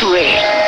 Three.